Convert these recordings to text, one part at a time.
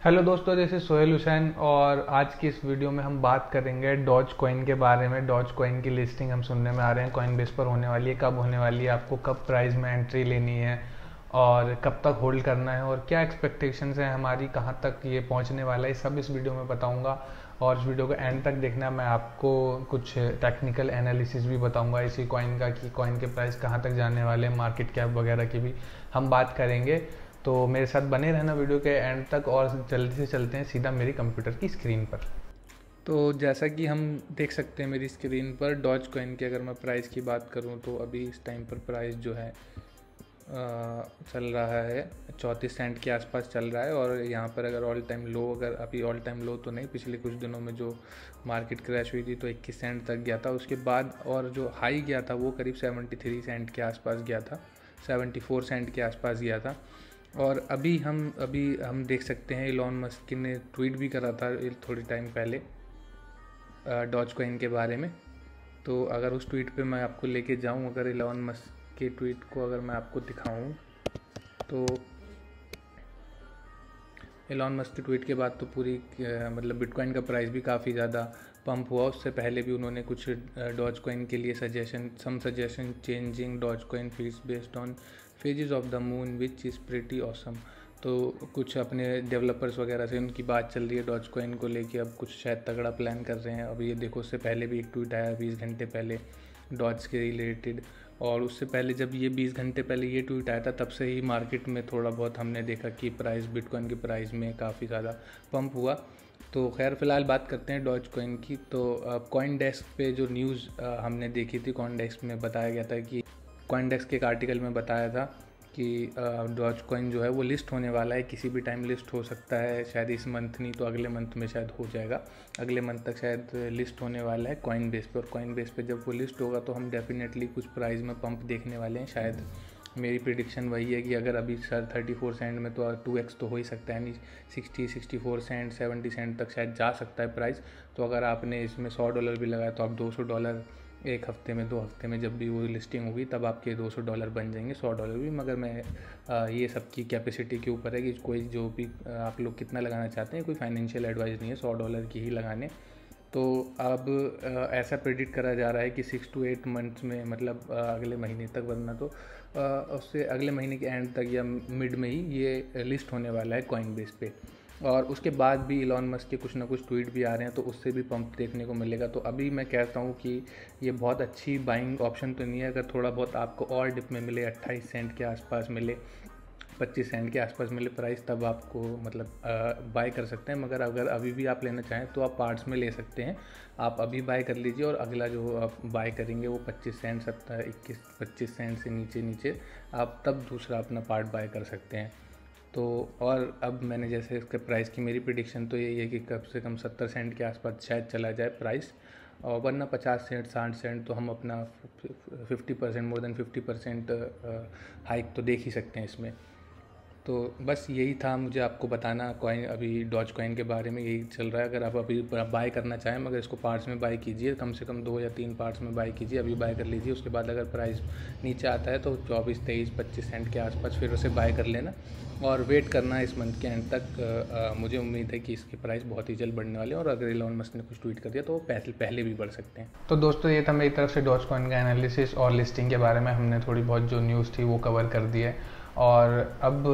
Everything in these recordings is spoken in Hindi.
हेलो दोस्तों जैसे सोहेल हुसैन और आज की इस वीडियो में हम बात करेंगे डॉज कॉइन के बारे में। डॉज कॉइन की लिस्टिंग हम सुनने में आ रहे हैं। कॉइन बेस पर होने वाली है। कब होने वाली है? आपको कब प्राइस में एंट्री लेनी है? और कब तक होल्ड करना है? और क्या एक्सपेक्टेशंस हैं हमारी? कहाँ तक ये पहुँचने वाला है? सब इस वीडियो में बताऊँगा। और इस वीडियो को एंड तक देखना। मैं आपको कुछ टेक्निकल एनालिसिस भी बताऊँगा इसी कॉइन का कि कॉइन के प्राइस कहाँ तक जाने वाले हैं मार्केट कैप वगैरह की भी। हम बात करेंगे। तो मेरे साथ बने रहना वीडियो के एंड तक और जल्दी से चलते हैं सीधा मेरी कंप्यूटर की स्क्रीन पर। तो जैसा कि हम देख सकते हैं मेरी स्क्रीन पर डॉज कॉइन की अगर मैं प्राइस की बात करूँ तो अभी इस टाइम पर प्राइस जो है आ, चल रहा है चौंतीस सेंट के आसपास चल रहा है और यहाँ पर अगर ऑल टाइम लो अगर अभी ऑल टाइम लो तो नहीं पिछले कुछ दिनों में जो मार्केट क्रैश हुई थी तो इक्कीस सेंट तक गया था। उसके बाद और जो हाई गया था वो करीब सेवेंटी थ्री सेंट के आसपास गया था सेवेंटी फोर सेंट के आसपास गया था। और अभी हम अभी हम देख सकते हैं इलॉन मस्क ने ट्वीट भी करा था थोड़ी टाइम पहले डॉज कॉइन के बारे में। तो अगर उस ट्वीट पे मैं आपको लेके जाऊँ, अगर इलॉन मस्क के ट्वीट को अगर मैं आपको दिखाऊँ तो एलॉन मस्क के ट्वीट के बाद तो पूरी मतलब बिटकॉइन का प्राइस भी काफ़ी ज़्यादा पंप हुआ। उससे पहले भी उन्होंने कुछ डॉज कॉइन के लिए suggestion some suggestion changing Dogecoin fees based on phases of the moon which is pretty awesome तो कुछ अपने डेवलपर्स वगैरह से उनकी बात चल रही है डॉज कॉइन को लेके अब कुछ शायद तगड़ा प्लान कर रहे हैं। अब ये देखो, उससे पहले भी एक ट्वीट आया बीस घंटे पहले डॉज के रिलेटेड और उससे पहले जब ये बीस घंटे पहले ये ट्वीट आया था, तब से ही मार्केट में थोड़ा बहुत हमने देखा कि प्राइस बिटकॉइन की प्राइस में काफ़ी ज़्यादा पंप हुआ। तो खैर, फ़िलहाल बात करते हैं डॉज कॉइन की। तो कॉइन डेस्क पे जो न्यूज़ हमने देखी थी कॉइन डेस्क में बताया गया था कि कॉइन डेस्क के एक आर्टिकल में बताया था कि डॉज कॉइन जो है वो लिस्ट होने वाला है, किसी भी टाइम लिस्ट हो सकता है, शायद इस मंथ नहीं तो अगले मंथ में शायद हो जाएगा। अगले मंथ तक शायद लिस्ट होने वाला है कॉइन बेस पे और कॉइन बेस पे जब वो लिस्ट होगा तो हम डेफिनेटली कुछ प्राइस में पंप देखने वाले हैं। शायद मेरी प्रिडिक्शन वही है कि अगर अभी सर थर्टी फोर सेंट में तो टू एक्स तो हो ही सकता है नहीं sixty sixty four cent seventy cent तक शायद जा सकता है प्राइस तो अगर आपने इसमें सौ डॉलर भी लगाया तो आप दो सौ डॉलर एक हफ़्ते में दो हफ़्ते में जब भी वो लिस्टिंग होगी तब आपके 200 डॉलर बन जाएँगे 100 डॉलर भी। मगर मैं आ, ये सब की कैपेसिटी के ऊपर है कि कोई जो भी आप लोग कितना लगाना चाहते हैं कोई फाइनेंशियल एडवाइस नहीं है 100 डॉलर की ही लगाने। तो अब ऐसा प्रेडिक्ट करा जा रहा है कि सिक्स टू एट मंथ्स में मतलब अगले महीने तक बनना। तो उससे अगले महीने के एंड तक या मिड में ही ये लिस्ट होने वाला है कॉइन बेस पे। और उसके बाद भी इलॉन मस्क के कुछ ना कुछ ट्वीट भी आ रहे हैं तो उससे भी पंप देखने को मिलेगा। तो अभी मैं कहता हूँ कि ये बहुत अच्छी बाइंग ऑप्शन तो नहीं है। अगर थोड़ा बहुत आपको और डिप में मिले, अट्ठाईस सेंट के आसपास मिले, पच्चीस सेंट के आसपास मिले प्राइस तब आपको मतलब बाय कर सकते हैं। मगर अगर अभी भी आप लेना चाहें तो आप पार्ट्स में ले सकते हैं। आप अभी बाय कर लीजिए और अगला जो आप बाय करेंगे, वो पच्चीस सेंट सत्तर, इक्कीस, पच्चीस सेंट से नीचे नीचे आप तब दूसरा अपना पार्ट बाय कर सकते हैं। तो और अब मैंने जैसे इसके प्राइस की मेरी प्रिडिक्शन तो यही है कि कम से कम सत्तर सेंट के आसपास शायद चला जाए प्राइस और वरना पचास सेंट साठ सेंट तो हम अपना fifty percent more than fifty percent hike तो देख ही सकते हैं इसमें। तो बस यही था मुझे आपको बताना कॉइन अभी डॉज कॉइन के बारे में यही चल रहा है। अगर आप अभी बाय करना चाहें मगर इसको पार्ट्स में बाय कीजिए कम से कम दो या तीन पार्ट्स में बाय कीजिए अभी बाय कर लीजिए। उसके बाद अगर प्राइस नीचे आता है तो चौबीस तेईस पच्चीस सेंट के आसपास फिर उसे बाय कर लेना। और वेट करना इस मंथ के एंड तक आ, आ, मुझे उम्मीद है कि इसकी प्राइस बहुत ही जल्द बढ़ने वाली है। और अगर इलॉन मस्क ने कुछ ट्वीट कर दिया तो वो पहले पहले भी बढ़ सकते हैं। तो दोस्तों ये था मेरी तरफ़ से डॉज कॉइन का एनालिसिस और लिस्टिंग के बारे में। हमने थोड़ी बहुत जो न्यूज़ थी वो कवर कर दी है। और अब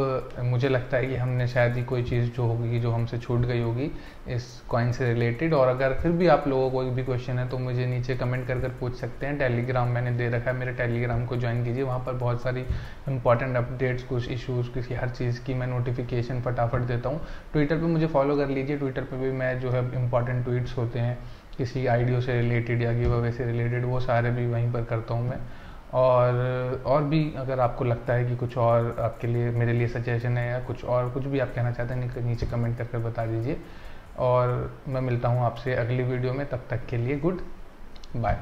मुझे लगता है कि हमने शायद ही कोई चीज़ जो होगी, जो हमसे छूट गई होगी, इस कॉइन से रिलेटेड और अगर फिर भी आप लोगों को कोई भी क्वेश्चन है तो मुझे नीचे कमेंट कर कर पूछ सकते हैं। टेलीग्राम मैंने दे रखा है, मेरे टेलीग्राम को ज्वाइन कीजिए। वहाँ पर बहुत सारी इंपॉर्टेंट अपडेट्स कुछ इशूज़ किसी हर चीज़ की मैं नोटिफिकेशन फटाफट देता हूँ। ट्विटर पर मुझे फॉलो कर लीजिए। ट्विटर पर भी मैं जो है इंपॉर्टेंट ट्वीट्स होते हैं, किसी आइडियो से रिलेटेड या गिव अवे से रिलेटेड वो सारे भी वहीं पर करता हूँ मैं। और और भी अगर आपको लगता है कि कुछ और आपके लिए, मेरे लिए सजेशन है या कुछ और, कुछ भी आप कहना चाहते हैं नीचे कमेंट करके बता दीजिए। और मैं मिलता हूँ आपसे अगली वीडियो में, तब तक के लिए गुड बाय